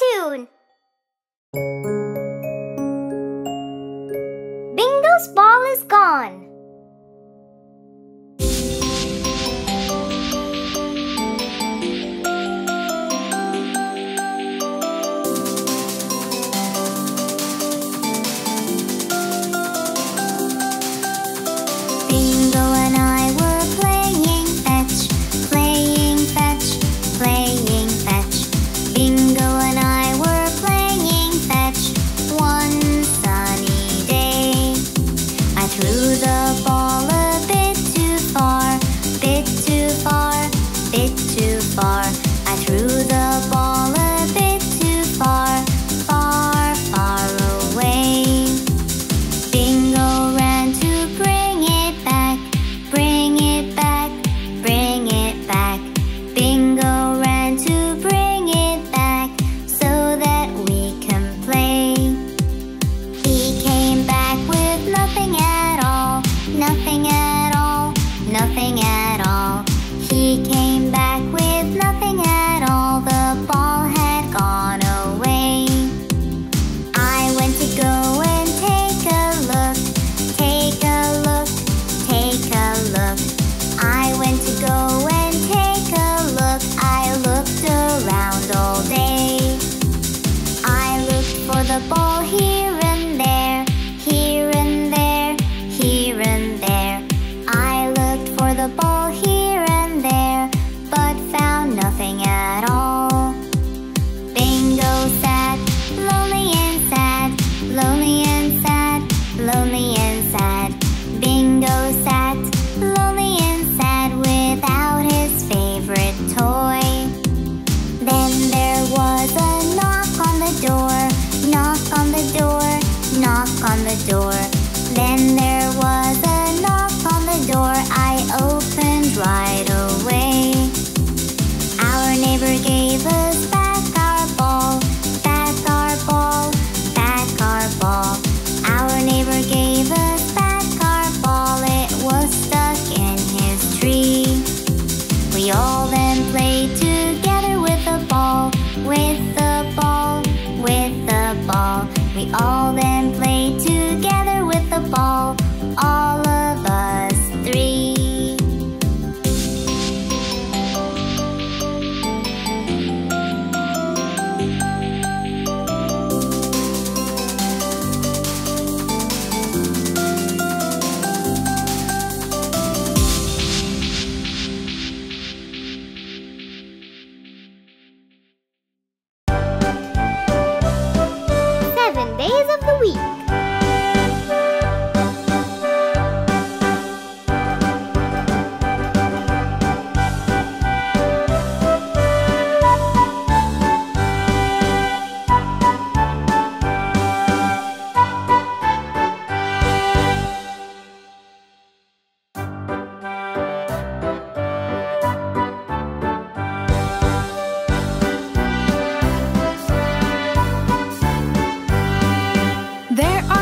cartoon. Bingo's ball is gone. bit too far.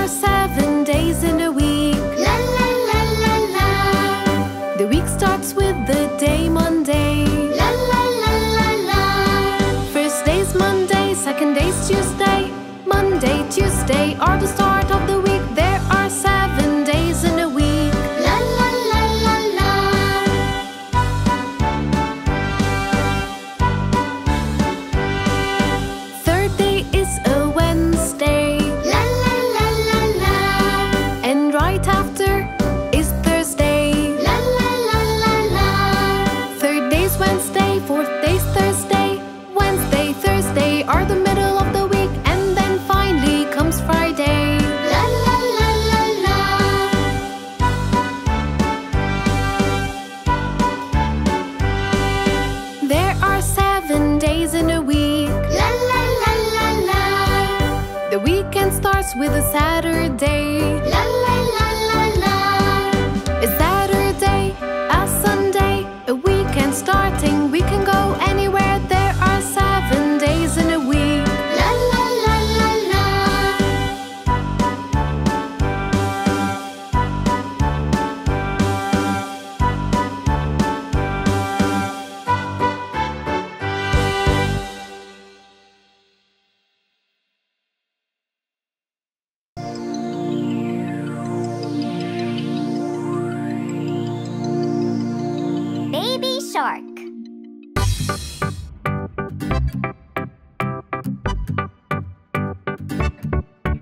seven days in a week. La la la la la. The week starts with the day Monday. La la la la la. First day's Monday, second day's Tuesday. Monday, Tuesday are the weekend starts with a Saturday. La la la la la. Is that shark.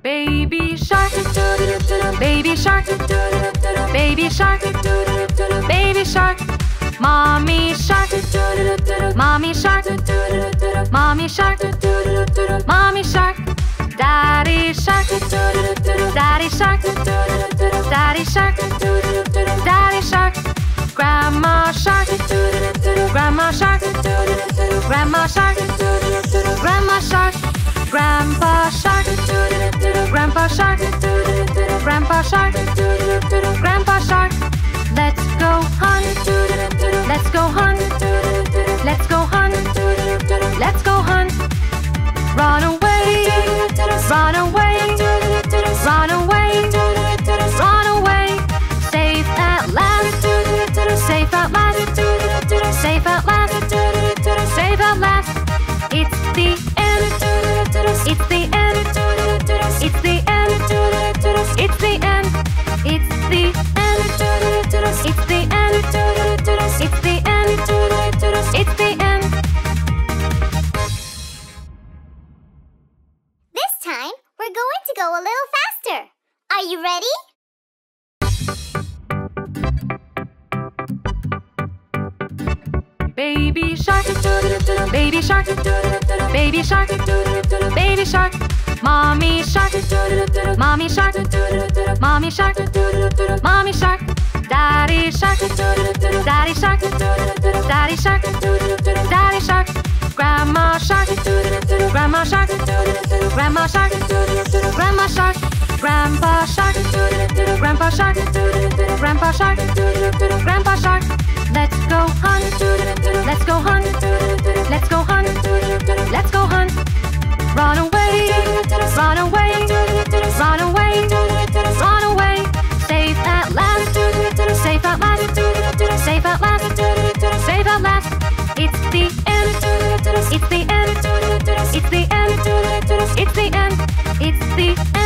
Baby shark, baby shark, baby shark, baby shark, mommy shark, mommy shark, mommy shark, mommy shark, daddy shark, daddy shark, daddy shark, grandpa shark, grandpa shark, grandpa shark, grandpa shark. Let's go hunt, let's go hunt, let's go hunt, let's go hunt. Run away, run away, run away, run away. Safe at last, safe at last, safe at last, safe at last. It's the end, it's the end, it's the end, it's the end, it's the end, it's the end, it's the end, it's the end. This time, we're going to go a little faster. Are you ready? Baby shark, baby shark, baby shark, baby shark, mommy shark, mommy shark, mommy shark, mommy shark, daddy shark, daddy shark, daddy shark, daddy shark, grandma shark, grandma shark, grandma shark, grandma shark, grandpa shark, grandpa shark, grandpa shark, grandpa shark. Let's go hunt, let's go hunt, let's go hunt, it's the end, it's the end, it's the end, it's the end.